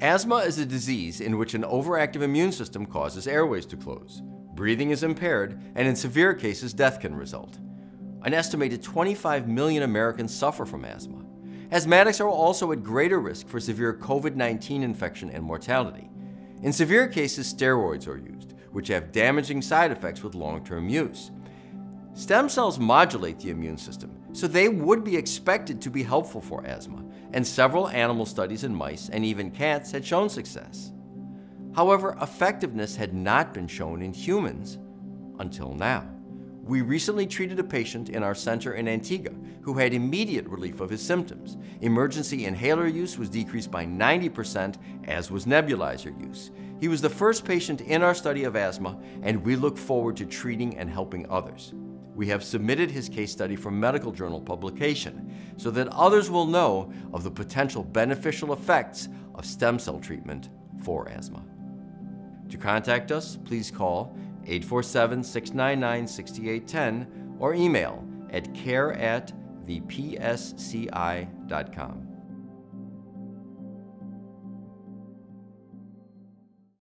Asthma is a disease in which an overactive immune system causes airways to close. Breathing is impaired, and in severe cases, death can result. An estimated 25 million Americans suffer from asthma. Asthmatics are also at greater risk for severe COVID 19 infection and mortality. In severe cases, steroids are used, which have damaging side effects with long term use. Stem cells modulate the immune system, so they would be expected to be helpful for asthma, and several animal studies in mice and even cats had shown success. However, effectiveness had not been shown in humans until now. We recently treated a patient in our center in Antigua who had immediate relief of his symptoms. Emergency inhaler use was decreased by 90%, as was nebulizer use. He was the first patient in our study of asthma, and we look forward to treating and helping others. We have submitted his case study for medical journal publication so that others will know of the potential beneficial effects of stem cell treatment for asthma. To contact us, please call 847 699 6810 or email at care at thepsci.com.